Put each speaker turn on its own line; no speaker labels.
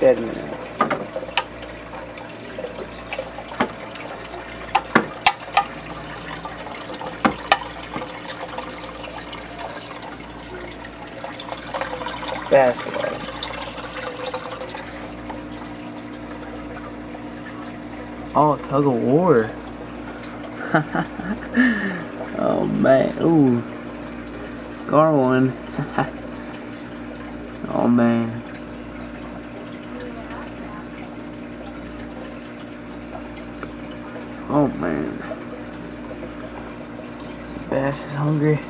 Man. Basketball. Oh, tug of war. oh man, ooh. Gar one. oh man. Oh man. Bass is hungry.